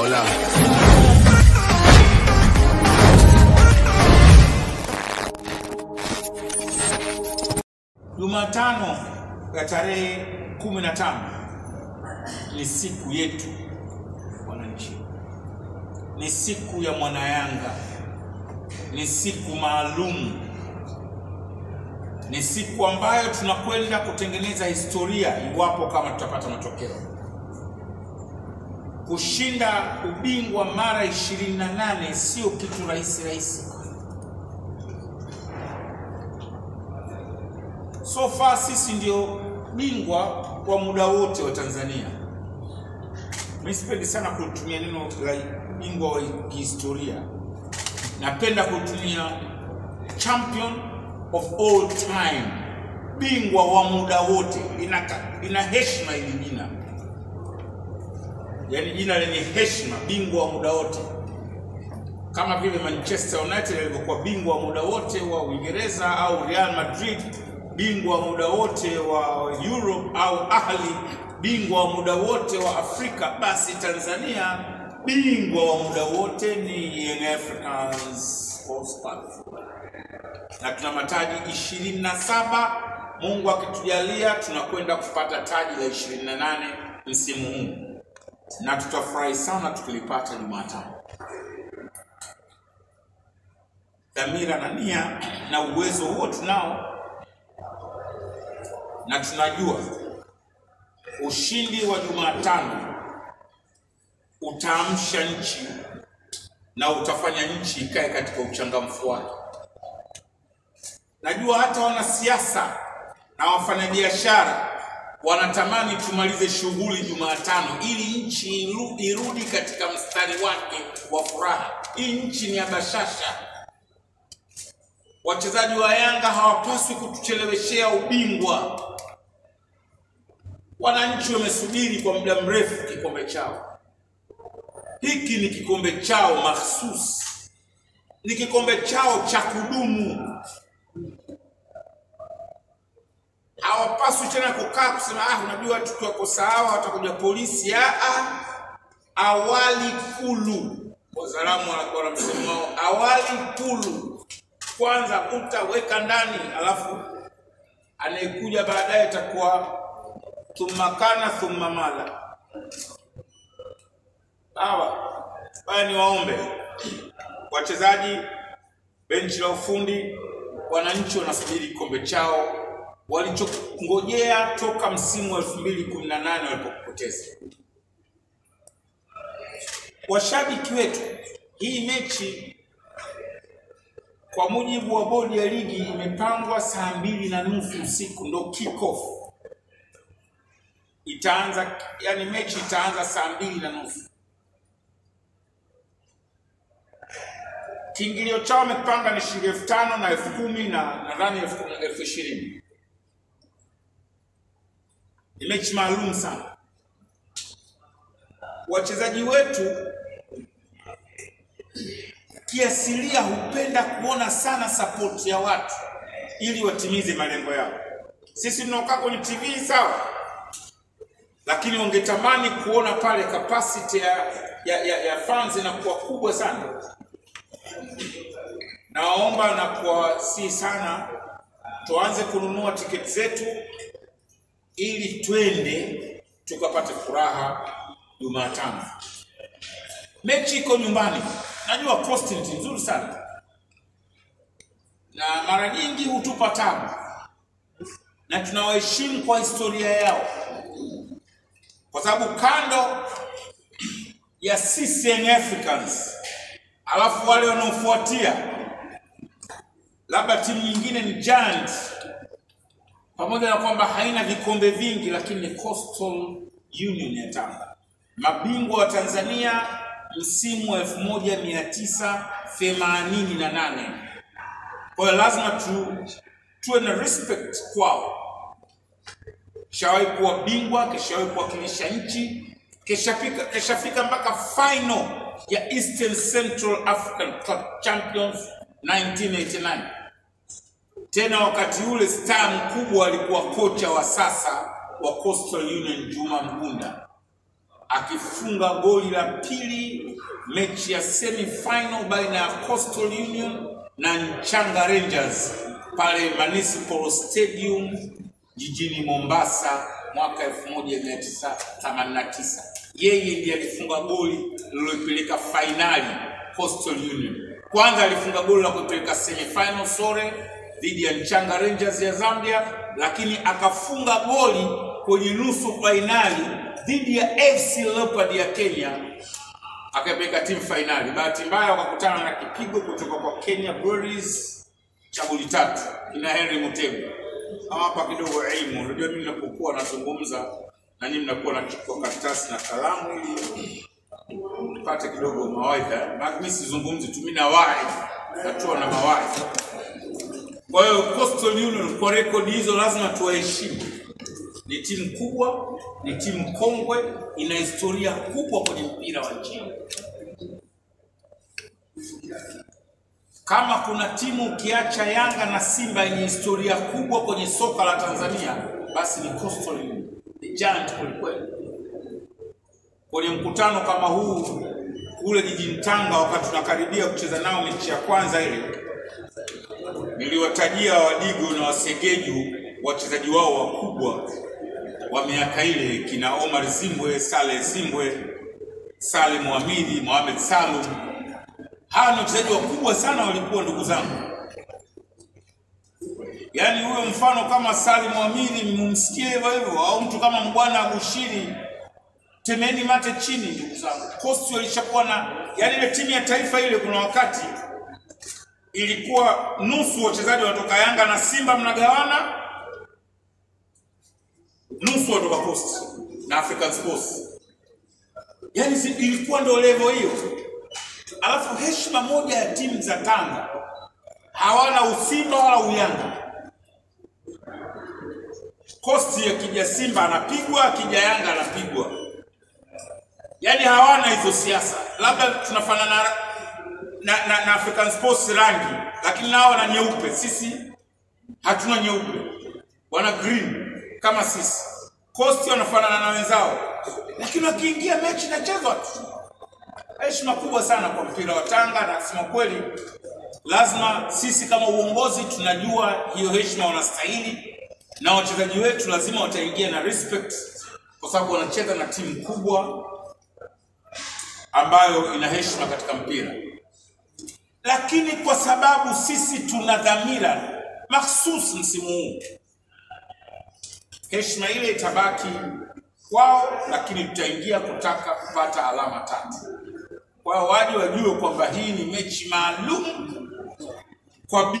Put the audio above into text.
Hola. Jumatano ya tarehe kumi na tano ni siku yetu wananchi, ni siku ya Mwanayanga, ni siku maalum, ni siku ambayo tunakwenda kutengeneza historia iwapo kama tutapata matokeo. Kushinda ubingwa mara 28 sio kitu rahisi rahisi. So far sisi ndio bingwa kwa muda wote wa Tanzania. Mimi sipendi sana kutumia neno la bingwa wa kihistoria, napenda kutumia champion of all time, bingwa wa muda wote. Ina, ina heshima ili jina, yaani jina lenye heshima, bingwa wa muda wote, kama vile Manchester United alivyokuwa bingwa wa muda wote wa Uingereza au Real Madrid bingwa wa muda wote wa Europe au Ahli bingwa wa muda wote wa Afrika, basi Tanzania bingwa wa muda wote ni Young Africans. Sports Club, na tuna mataji ishirini na saba. Mungu akitujalia, tunakwenda kupata taji la 28 msimu huu, na tutafurahi sana tukilipata Jumatano. Dhamira na nia na uwezo huo tunao na tunajua ushindi wa Jumatano utaamsha nchi na utafanya nchi ikae katika uchangamfu wake. Najua hata wanasiasa na wafanyabiashara wanatamani tumalize shughuli Jumatano ili nchi iru- irudi katika mstari wake wa furaha. Hii nchi ni ya bashasha. Wachezaji wa Yanga hawapaswi kutucheleweshea ubingwa. Wananchi wamesubiri kwa muda mrefu kikombe chao. Hiki ni kikombe chao mahsusi, ni kikombe chao cha kudumu. Hawapaswi tena kukaa kusema ah, unajua tukiwako sawa watakuja polisi. Ah, ah. Awali kulu, wazalamu wanakuwa na msemo wao, awali kulu, kwanza utaweka ndani, alafu anayekuja baadaye atakuwa thumma kana thumma mala. Sawa, baya ni waombe wachezaji, benchi la ufundi, wananchi wanasubiri kikombe chao walichongojea toka msimu wa 2018 walipokupoteza. Washabiki wetu, hii mechi kwa mujibu wa bodi ya ligi imepangwa saa mbili na nusu usiku ndo kick off itaanza, yani mechi itaanza saa mbili na nusu. Kiingilio chao wamepanga ni shilingi elfu tano na elfu kumi na nadhani elfu ishirini. Mechi maalum sana. Wachezaji wetu kiasilia hupenda kuona sana support ya watu ili watimize malengo yao. Sisi tunaokaa kwenye TV sawa, lakini wangetamani kuona pale capacity ya, ya, ya, ya fans inakuwa kubwa sana. naomba na kuwasihi sana tuanze kununua tiketi zetu ili twende tukapate furaha Jumatano. Mechi iko nyumbani, najua Coast ni nzuri sana. Na mara nyingi hutupa tabu, na tunawaheshimu kwa historia yao, kwa sababu kando ya CCM Africans, alafu wale wanaofuatia labda timu nyingine ni Giants, pamoja na kwamba haina vikombe vingi, lakini ni Coastal Union ya Tanga, mabingwa wa Tanzania msimu wa 1988. Kwa hiyo lazima tu tuwe na respect kwao. Kishawahi kuwa bingwa, kishawahi kuwakilisha nchi, kishafika kishafika mpaka final ya Eastern Central African Club Champions 1989. Tena wakati ule star mkubwa alikuwa kocha wa sasa wa Coastal Union Juma Mgunda. akifunga goli la pili mechi ya semi final baina ya Coastal Union na Nchanga Rangers pale Municipal Stadium jijini Mombasa mwaka 1989. Yeye ndiye alifunga goli lililoipeleka fainali Coastal Union. Kwanza alifunga goli la kuipeleka semi final sore dhidi ya Nchanga Rangers ya Zambia, lakini akafunga goli kwenye nusu fainali dhidi ya FC Leopard ya Kenya akaipeleka timu fainali. Bahati mbaya wakakutana na kipigo kutoka kwa Kenya Breweries cha goli tatu kina Henry Mutego. Hapa kidogo elimu, unajua mimi ninapokuwa nazungumza na nyinyi mnakuwa na kichukua karatasi na kalamu ili nipate kidogo mawaidha. na mimi sizungumzi tu, mimi nawahi natoa na mawaidha. Kwa hiyo Coastal Union kwa rekodi hizo lazima tuwaheshimu. Ni timu kubwa, ni timu kongwe, ina historia kubwa kwenye mpira wa nchini. Kama kuna timu ukiacha Yanga na Simba yenye historia kubwa kwenye soka la Tanzania, basi ni Coastal Union. Ni giant kwelikweli. Kwenye mkutano kama huu kule jijini Tanga, wakati tunakaribia kucheza nao mechi ya kwanza ile, niliwatajia Wadigo na Wasegeju wachezaji wao wakubwa wa miaka ile, kina Omar Zimbwe, Saleh Zimbwe, Salim Hamidi, Mohamed Salum. Hawa ni wachezaji wakubwa sana, walikuwa ndugu zangu. Yaani huyo mfano kama Salim Hamidi mumsikie hivyo hivyo, au mtu kama Mbwana Abushiri, temeni mate chini, ndugu zangu. Coastal ilishakuwa na, yaani ile timu ya taifa ile, kuna wakati ilikuwa nusu wachezaji wanatoka Yanga na Simba mnagawana, nusu wanatoka Coast na African Sports. Yaani ilikuwa ndo level hiyo. Alafu heshima moja ya timu za Tanga, hawana usimba wala uyanga. Coast akija Simba anapigwa, akija Yanga anapigwa. yani hawana hizo siasa, labda tunafanana na, na, na African Sports rangi, lakini nao wana nyeupe, sisi hatuna nyeupe, wana green kama sisi. Coast wanafanana na wenzao, lakini wakiingia mechi inachezwa tu. Heshima kubwa sana kwa mpira wa Tanga, na kusema kweli, lazima sisi kama uongozi tunajua hiyo heshima wanastahili, na wachezaji wetu lazima wataingia na respect, kwa sababu wanacheza na timu kubwa ambayo ina heshima katika mpira lakini kwa sababu sisi tuna dhamira mahsus msimu huu, heshima ile itabaki kwao, lakini tutaingia kutaka kupata alama tatu. Kwa hiyo waje wajue kwamba hii ni mechi maalum kwa